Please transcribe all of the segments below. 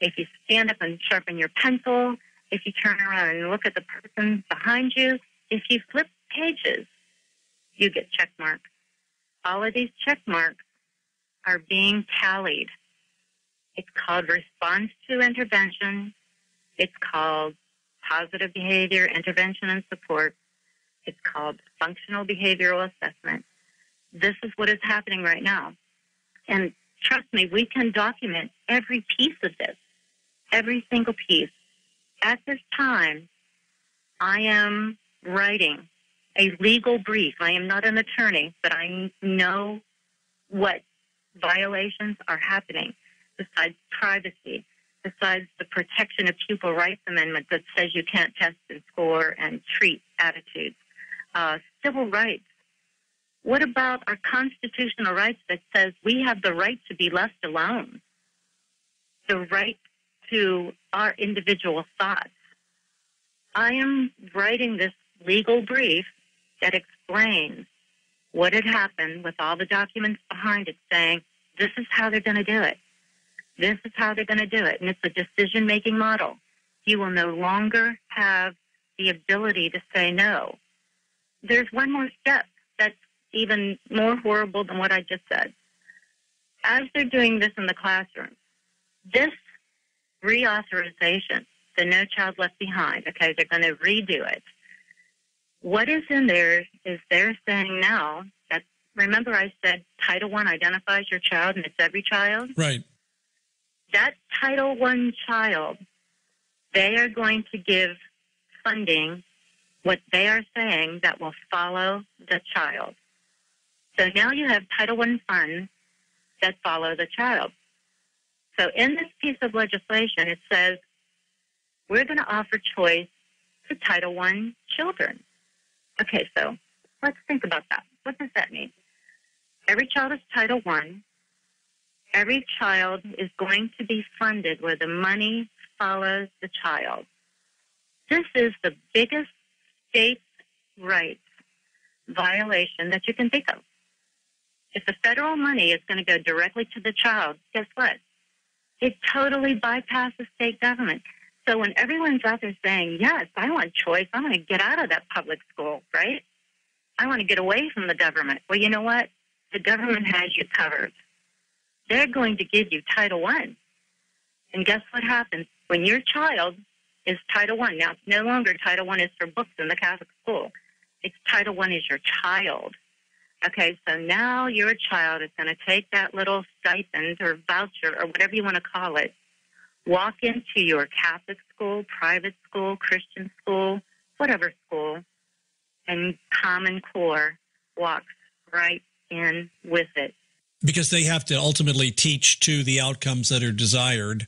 if you stand up and sharpen your pencil, if you turn around and look at the person behind you, if you flip pages, you get check marks. All of these check marks are being tallied. It's called response to intervention. It's called positive behavior intervention and support. It's called functional behavioral assessment. This is what is happening right now. And trust me, we can document every piece of this, every single piece. At this time, I am writing a legal brief. I am not an attorney, but I know what violations are happening besides privacy, besides the Protection of Pupil Rights Amendment that says you can't test and score and treat attitudes, uh, civil rights. What about our constitutional rights that says we have the right to be left alone, the right to our individual thoughts? I am writing this legal brief that explains what had happened with all the documents behind it saying this is how they're going to do it. This is how they're going to do it. And it's a decision making model. You will no longer have the ability to say no. There's one more step even more horrible than what I just said. As they're doing this in the classroom, this reauthorization, the No Child Left Behind, okay, they're going to redo it. What is in there is they're saying now that, remember I said Title I identifies your child and it's every child? Right. That Title I child, they are going to give funding, what they are saying, that will follow the child. So now you have Title I funds that follow the child. So in this piece of legislation, it says we're going to offer choice to Title I children. Okay, so let's think about that. What does that mean? Every child is Title I. Every child is going to be funded where the money follows the child. This is the biggest state rights violation that you can think of. If the federal money is going to go directly to the child, guess what? It totally bypasses state government. So when everyone's out there saying, yes, I want choice, I want to get out of that public school, right? I want to get away from the government. Well, you know what? The government has you covered. They're going to give you Title I. And guess what happens? When your child is Title I, now it's no longer Title I is for books in the Catholic school. It's Title I is your child. Okay, so now your child is going to take that little stipend or voucher or whatever you want to call it, walk into your Catholic school, private school, Christian school, whatever school, and Common Core walks right in with it. Because they have to ultimately teach to the outcomes that are desired.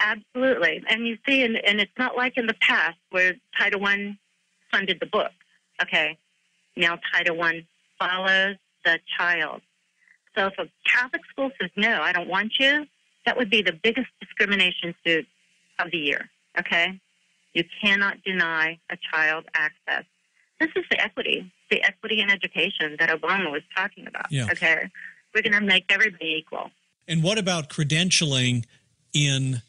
Absolutely. And you see, and, and it's not like in the past where Title I funded the books. Okay. Now Title I follows the child. So if a Catholic school says, no, I don't want you, that would be the biggest discrimination suit of the year. Okay? You cannot deny a child access. This is the equity, the equity in education that Obama was talking about. Yeah. Okay? We're going to make everybody equal. And what about credentialing in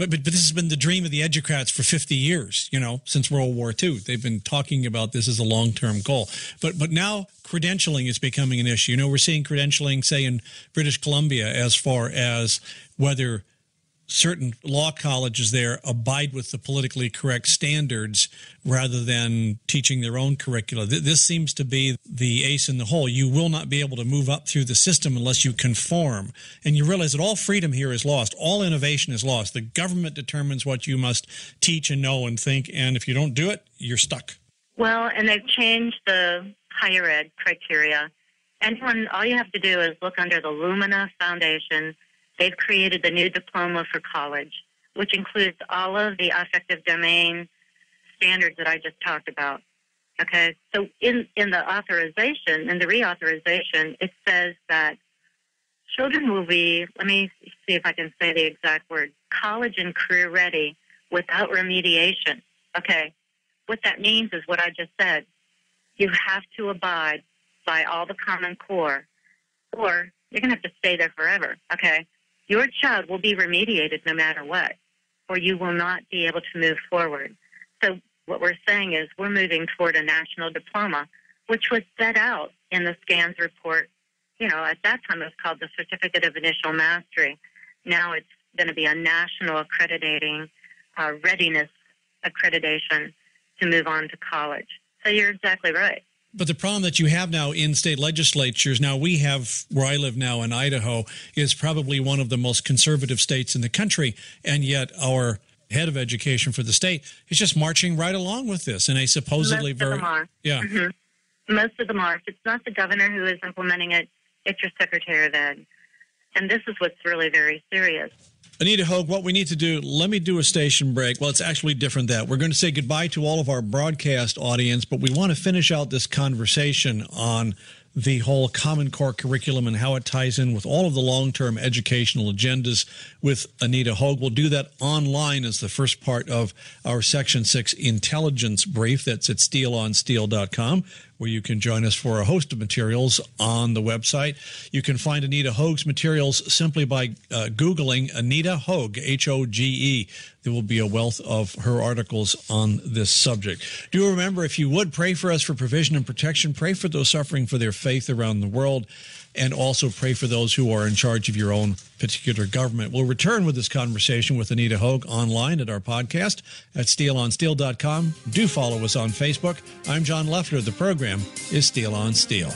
but, but, but this has been the dream of the educrats for 50 years, you know, since World War II. They've been talking about this as a long-term goal. But but now credentialing is becoming an issue. You know, we're seeing credentialing, say, in British Columbia as far as whether certain law colleges there abide with the politically correct standards rather than teaching their own curricula. This seems to be the ace in the hole. You will not be able to move up through the system unless you conform. And you realize that all freedom here is lost. All innovation is lost. The government determines what you must teach and know and think. And if you don't do it, you're stuck. Well, and they've changed the higher ed criteria. Anyone, all you have to do is look under the Lumina Foundation They've created the new diploma for college, which includes all of the affective domain standards that I just talked about. Okay, so in, in the authorization, in the reauthorization, it says that children will be, let me see if I can say the exact word, college and career ready without remediation. Okay, what that means is what I just said. You have to abide by all the Common Core, or you're going to have to stay there forever. Okay, your child will be remediated no matter what, or you will not be able to move forward. So what we're saying is we're moving toward a national diploma, which was set out in the SCANS report. You know, at that time it was called the Certificate of Initial Mastery. Now it's going to be a national accrediting uh, readiness accreditation to move on to college. So you're exactly right. But the problem that you have now in state legislatures, now we have where I live now in Idaho, is probably one of the most conservative states in the country. And yet our head of education for the state is just marching right along with this in a supposedly Most very. Of them are. Yeah. Mm-hmm. Most of them are. If it's not the governor who is implementing it, it's your secretary of ed. And this is what's really very serious. Anita Hoge, what we need to do, let me do a station break. Well, it's actually different that. We're going to say goodbye to all of our broadcast audience, but we want to finish out this conversation on the whole Common Core curriculum and how it ties in with all of the long term educational agendas with Anita Hoge. We'll do that online as the first part of our Section 6 intelligence brief. That's at steelonsteel.com where you can join us for a host of materials on the website. You can find Anita Hoge's materials simply by uh, Googling Anita Hoge, H O G E. There will be a wealth of her articles on this subject. Do remember, if you would, pray for us for provision and protection. Pray for those suffering for their faith around the world and also pray for those who are in charge of your own particular government. We'll return with this conversation with Anita Hoge online at our podcast at steelonsteel.com. Do follow us on Facebook. I'm John Loeffler. The program is Steel on Steel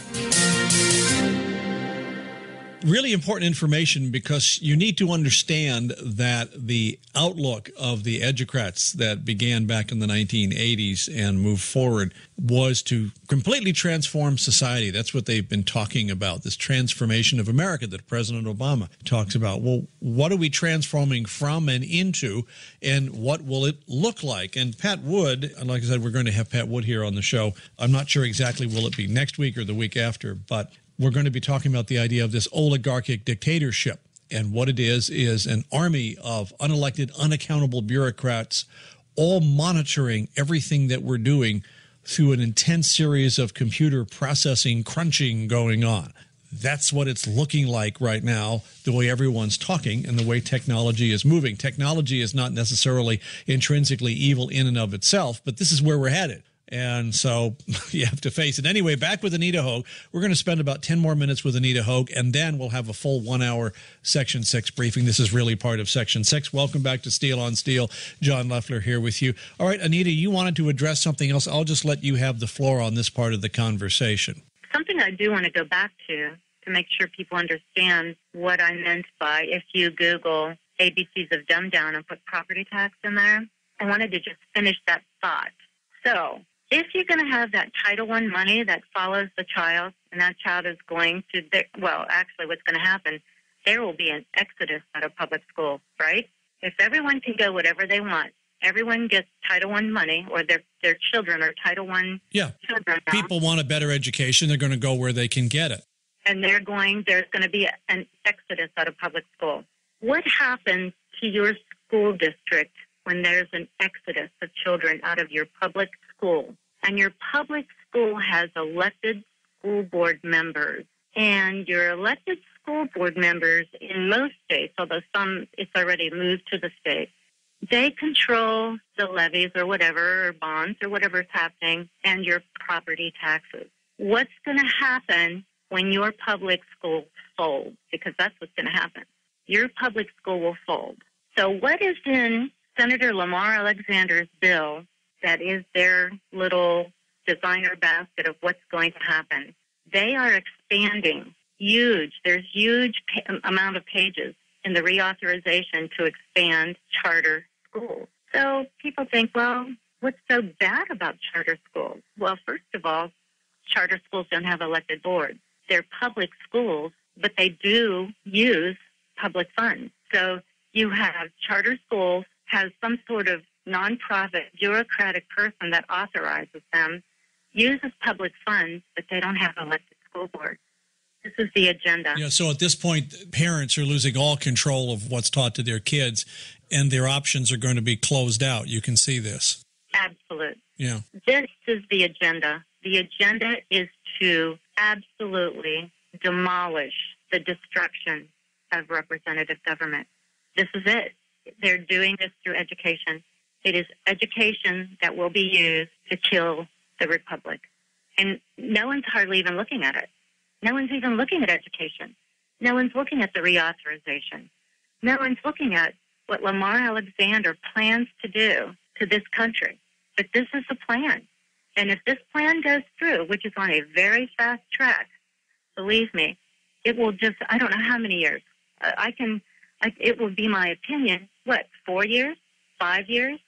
really important information because you need to understand that the outlook of the educrats that began back in the 1980s and moved forward was to completely transform society. That's what they've been talking about, this transformation of America that President Obama talks about. Well, what are we transforming from and into, and what will it look like? And Pat Wood, and like I said, we're going to have Pat Wood here on the show. I'm not sure exactly will it be next week or the week after, but we're going to be talking about the idea of this oligarchic dictatorship. And what it is, is an army of unelected, unaccountable bureaucrats all monitoring everything that we're doing through an intense series of computer processing crunching going on. That's what it's looking like right now, the way everyone's talking and the way technology is moving. Technology is not necessarily intrinsically evil in and of itself, but this is where we're headed. And so you have to face it. Anyway, back with Anita Hoge. We're going to spend about 10 more minutes with Anita Hoge, and then we'll have a full one hour Section 6 briefing. This is really part of Section 6. Welcome back to Steel on Steel. John Loeffler here with you. All right, Anita, you wanted to address something else. I'll just let you have the floor on this part of the conversation. Something I do want to go back to to make sure people understand what I meant by if you Google ABCs of dumb down and put property tax in there. I wanted to just finish that thought. So, if you're going to have that Title I money that follows the child, and that child is going to, well, actually, what's going to happen, there will be an exodus out of public school, right? If everyone can go whatever they want, everyone gets Title I money, or their their children are Title I yeah. children. Now, People want a better education; they're going to go where they can get it. And they're going. There's going to be an exodus out of public school. What happens to your school district when there's an exodus of children out of your public school? And your public school has elected school board members. And your elected school board members in most states, although some it's already moved to the state, they control the levies or whatever, or bonds or whatever's happening, and your property taxes. What's going to happen when your public school folds? Because that's what's going to happen. Your public school will fold. So, what is in Senator Lamar Alexander's bill that is their little designer basket of what's going to happen. They are expanding huge. There's huge pa- um, amount of pages in the reauthorization to expand charter schools. So people think, well, what's so bad about charter schools? Well, first of all, charter schools don't have elected boards. They're public schools, but they do use public funds. So you have charter schools has some sort of nonprofit bureaucratic person that authorizes them uses public funds, but they don't have elected school boards. This is the agenda. Yeah, so at this point, parents are losing all control of what's taught to their kids, and their options are going to be closed out. You can see this. Absolute. Yeah. This is the agenda. The agenda is to absolutely demolish the destruction of representative government. This is it. They're doing this through education. It is education that will be used to kill the republic. And no one's hardly even looking at it. No one's even looking at education. No one's looking at the reauthorization. No one's looking at what Lamar Alexander plans to do to this country. But this is the plan. And if this plan goes through, which is on a very fast track, believe me, it will just, I don't know how many years. Uh, I can, I, it will be my opinion, what, four years, five years,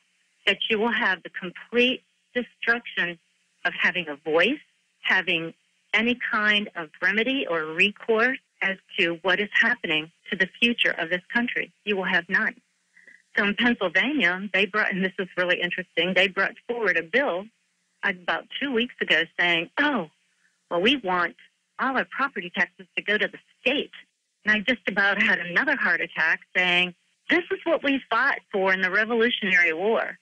that you will have the complete destruction of having a voice, having any kind of remedy or recourse as to what is happening to the future of this country. You will have none. So in Pennsylvania, they brought, and this is really interesting, they brought forward a bill about two weeks ago saying, oh, well, we want all our property taxes to go to the state. And I just about had another heart attack saying, this is what we fought for in the Revolutionary War.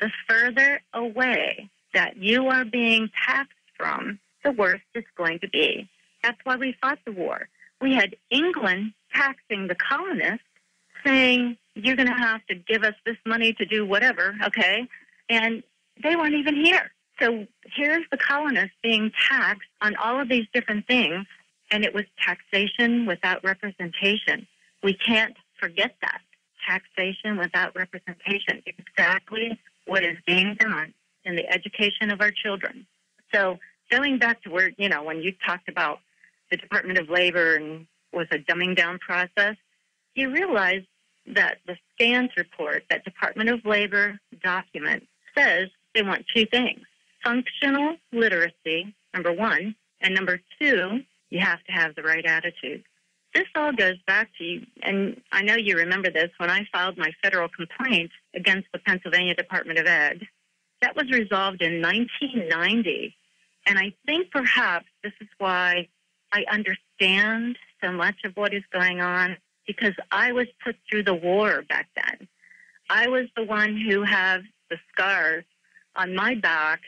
The further away that you are being taxed from, the worse it's going to be. That's why we fought the war. We had England taxing the colonists, saying, you're going to have to give us this money to do whatever, okay? And they weren't even here. So here's the colonists being taxed on all of these different things, and it was taxation without representation. We can't forget that. Taxation without representation. Exactly what is being done in the education of our children. So going back to where, you know, when you talked about the Department of Labor and was a dumbing down process, you realize that the SCANS report, that Department of Labor document, says they want two things functional literacy, number one, and number two, you have to have the right attitude. This all goes back to, you, and I know you remember this, when I filed my federal complaint against the Pennsylvania Department of Ed. That was resolved in 1990. And I think perhaps this is why I understand so much of what is going on because I was put through the war back then. I was the one who had the scars on my back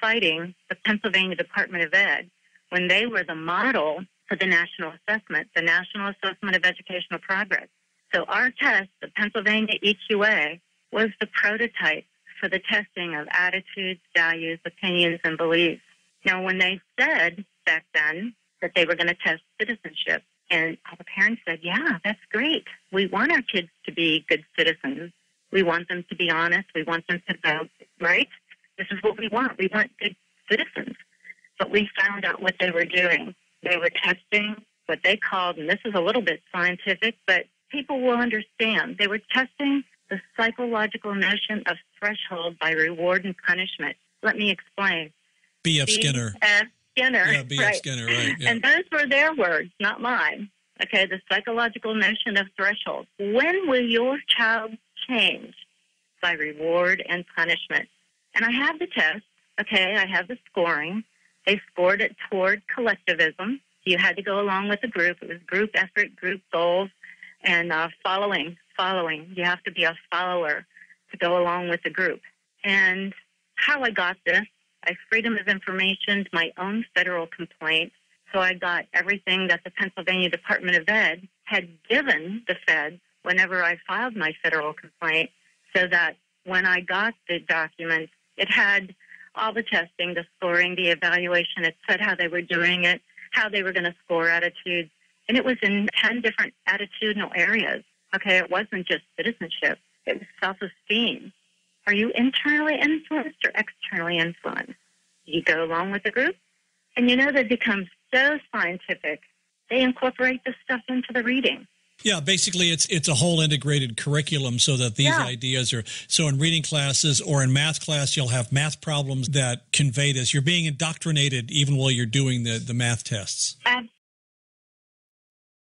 fighting the Pennsylvania Department of Ed when they were the model for the national assessment, the National Assessment of Educational Progress. So our test, the Pennsylvania EQA, was the prototype for the testing of attitudes, values, opinions, and beliefs. Now, when they said back then that they were going to test citizenship, and all the parents said, Yeah, that's great. We want our kids to be good citizens. We want them to be honest. We want them to vote, right? This is what we want. We want good citizens. But we found out what they were doing. They were testing what they called, and this is a little bit scientific, but people will understand. They were testing the psychological notion of threshold by reward and punishment. Let me explain. B.F. Skinner. B.F. Skinner. Yeah, B.F. Right. Skinner, right. Yeah. And those were their words, not mine. Okay, the psychological notion of threshold. When will your child change? By reward and punishment. And I have the test. Okay, I have the scoring. They scored it toward collectivism. You had to go along with the group. It was group effort, group goals, and uh, following. Following. You have to be a follower to go along with the group. And how I got this, I freedom of information, my own federal complaint. So I got everything that the Pennsylvania Department of Ed had given the Fed whenever I filed my federal complaint, so that when I got the documents, it had all the testing, the scoring, the evaluation. It said how they were doing it, how they were going to score attitudes. And it was in 10 different attitudinal areas. Okay, it wasn't just citizenship, it was self esteem. Are you internally influenced or externally influenced? Do you go along with the group? And you know, they become so scientific, they incorporate this stuff into the reading. Yeah, basically it's it's a whole integrated curriculum so that these Yeah. ideas are so in reading classes or in math class you'll have math problems that convey this. You're being indoctrinated even while you're doing the, the math tests.